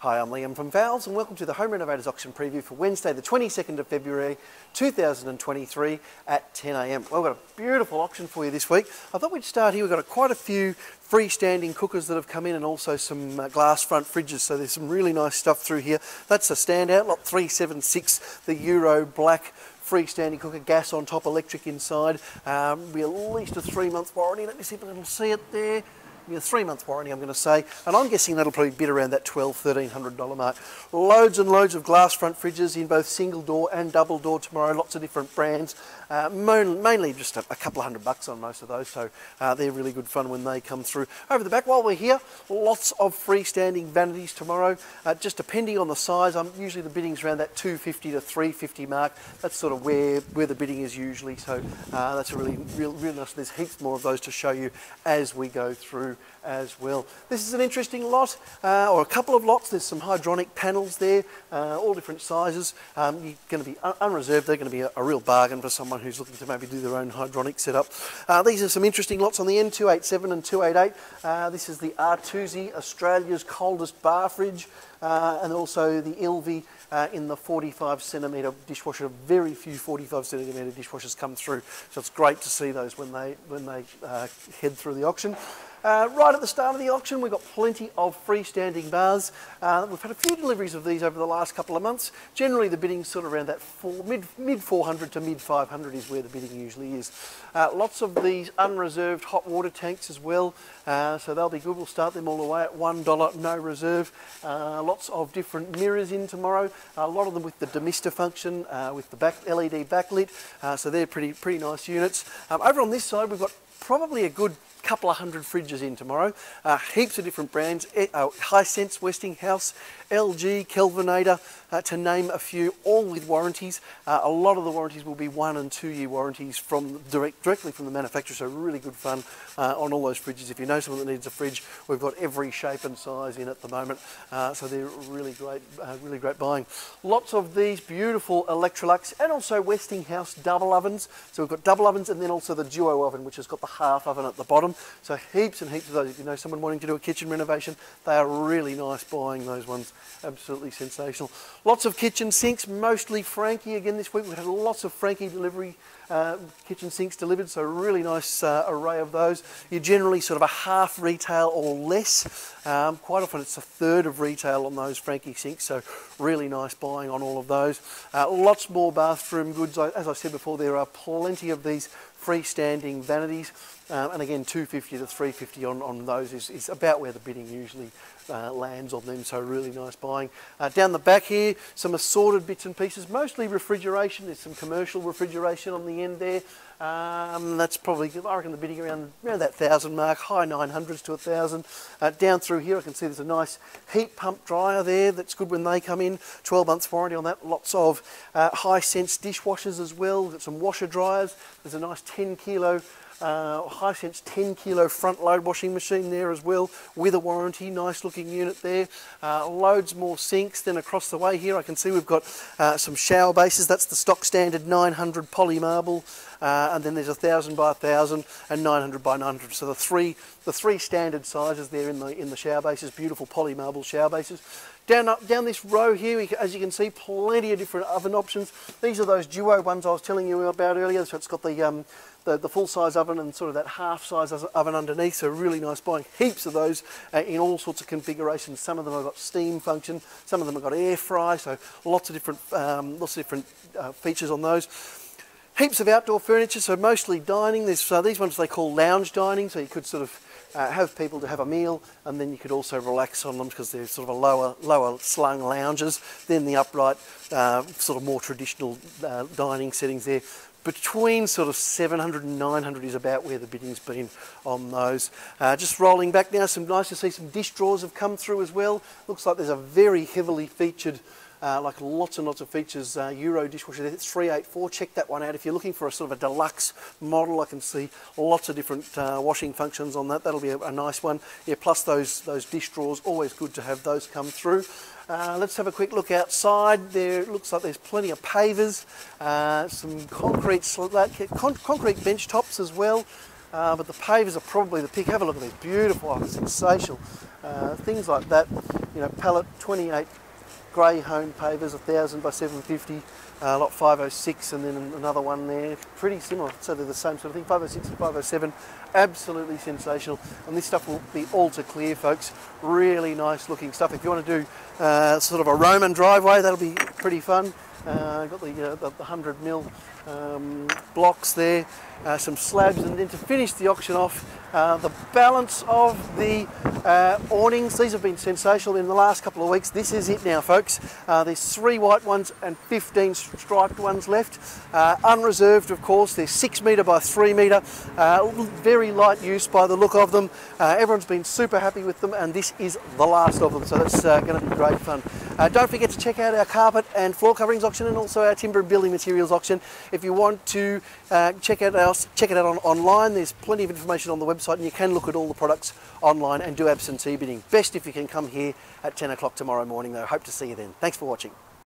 Hi, I'm Liam from Fowles and welcome to the Home Renovators Auction Preview for Wednesday the 22nd of February 2023 at 10am. Well, we've got a beautiful auction for you this week. I thought we'd start here. We've got a, quite a few freestanding cookers that have come in and also some uh, glass front fridges. So there's some really nice stuff through here. That's a standout, lot 376, the Euro Black freestanding cooker, gas on top, electric inside. Um, be at least a three month warranty. Let me see if I can see it there a three month warranty, I'm going to say, and I'm guessing that'll probably bid around that $1,200, $1,300 mark. Loads and loads of glass front fridges in both single door and double door tomorrow, lots of different brands. Uh, mainly just a, a, couple of hundred bucks on most of those, so uh, they're really good fun when they come through. Over the back, while we're here, lots of freestanding vanities tomorrow, uh, just depending on the size. I'm usually the bidding's around that 250 to 350 mark. That's sort of where where the bidding is usually. So uh, that's a really, real, really nice. There's heaps more of those to show you as we go through as well. This is an interesting lot, uh, or a couple of lots. There's some hydronic panels there, uh, all different sizes. Um, you're going to be un unreserved. They're going to be a, a, real bargain for someone who's looking to maybe do their own hydronic setup. Uh, these are some interesting lots on the N287 and 288. Uh, this is the Artusi, Australia's coldest bar fridge, uh, and also the ILVE uh, in the 45 centimetre dishwasher. Very few 45 centimetre dishwashers come through, so it's great to see those when they when they uh, head through the auction. Uh, right at the start of the auction, we've got plenty of freestanding bars. Uh, we've had a few deliveries of these over the last couple of months. Generally, the bidding's sort of around that four, mid, mid 400 to mid 500 is where the bidding usually is. Uh, lots of these unreserved hot water tanks as well, uh, so they'll be good. We'll start them all the way at $1, no reserve. Uh, lots of different mirrors in tomorrow. a lot of them with the demister function, uh, with the back LED backlit, so they're pretty, pretty nice units. Um, over on this side, we've got probably a good couple of hundred fridges in tomorrow. Uh, heaps of different brands, uh, Hisense, Westinghouse, LG, Kelvinator, uh, to name a few, all with warranties. Uh, a lot of the warranties will be one and two year warranties from direct, directly from the manufacturer, so really good fun uh, on all those fridges. If you know someone that needs a fridge, we've got every shape and size in at the moment, uh, so they're really great, uh, really great buying. Lots of these beautiful Electrolux and also Westinghouse double ovens. So we've got double ovens and then also the duo oven, which has got the half oven at the bottom. So heaps and heaps of those. If you know someone wanting to do a kitchen renovation, they are really nice buying those ones. Absolutely sensational. Lots of kitchen sinks, mostly Franke again this week. We've had lots of Franke delivery uh, kitchen sinks delivered, so really nice uh, array of those. You're generally sort of a half retail or less. Um, quite often it's a third of retail on those Franke sinks, so really nice buying on all of those. Uh, lots more bathroom goods. As I said before, there are plenty of these freestanding vanities. Um, and again, 250 to 350 on, on those is, is about where the bidding usually uh, lands on them, so really nice buying. Uh, down the back here, some assorted bits and pieces, mostly refrigeration. There's some commercial refrigeration on the end there. Um, that's probably, I reckon the bidding around, around that 1,000 mark, high 900s to 1,000. Uh, down through here I can see there's a nice heat pump dryer there, that's good when they come in, 12 months warranty on that. Lots of uh, sense dishwashers as well, got some washer dryers. There's a nice 10 kilo uh, Hisense 10 kilo front load washing machine there as well with a warranty, nice looking unit there. Uh, loads more sinks. Then across the way here I can see we've got uh, some shower bases. That's the stock standard 900 poly marble. Uh, and then there's a 1000 by 1000 and 900 by 900. So the three, the three standard sizes there in the, in the shower bases, beautiful poly marble shower bases. Down, up, down this row here, we, as you can see, plenty of different oven options. These are those duo ones I was telling you about earlier. So it's got the, um, the, the full-size oven and sort of that half-size oven underneath, so really nice buying. Heaps of those uh, in all sorts of configurations. Some of them have got steam function, some of them have got air fry, so lots of different, um, lots of different uh, features on those. Heaps of outdoor furniture, so mostly dining. There's uh, these ones they call lounge dining, so you could sort of uh, have people to have a meal, and then you could also relax on them because they're sort of a lower, lower slung lounges. Then the upright, uh, sort of more traditional uh, dining settings there between sort of 700 and 900 is about where the bidding's been on those. Uh, just rolling back now, some nice to see some dish drawers have come through as well. Looks like there's a very heavily featured uh, like lots and lots of features, uh, Euro dishwasher, it's 384, check that one out. If you're looking for a sort of a deluxe model, I can see lots of different uh, washing functions on that, that'll be a, a, nice one. Yeah, plus those, those dish drawers, always good to have those come through. Uh, let's have a quick look outside. There looks like there's plenty of pavers, uh, some concrete, con concrete bench tops as well. uh, but the pavers are probably the pick. Have a look at these, beautiful, oh, sensational. Things like that, you know, pallet 28 grey hone pavers, 1000 by 750, uh, lot 506 and then another one there, pretty similar, so they're the same sort of thing, 506 and 507, absolutely sensational. And this stuff will be all to clear, folks, really nice looking stuff. If you want to do uh, sort of a Roman driveway, that'll be pretty fun. Uh, got the, uh, the, the 100 mil um, blocks there, uh, some slabs, and then to finish the auction off, uh, the balance of the uh, awnings. These have been sensational in the last couple of weeks. This is it now, folks. Uh, there's three white ones and 15 striped ones left. Unreserved, of course. They're six metre by three metre. Very light use by the look of them. everyone's been super happy with them, and this is the last of them. So that's going to be great fun. Uh, don't forget to check out our carpet and floor coverings auction, and also our timber and building materials auction. If you want to uh, check out our check it out on, online. There's plenty of information on the website and you can look at all the products online and do absentee bidding. Best if you can come here at 10 o'clock tomorrow morning though. Hope to see you then. Thanks for watching.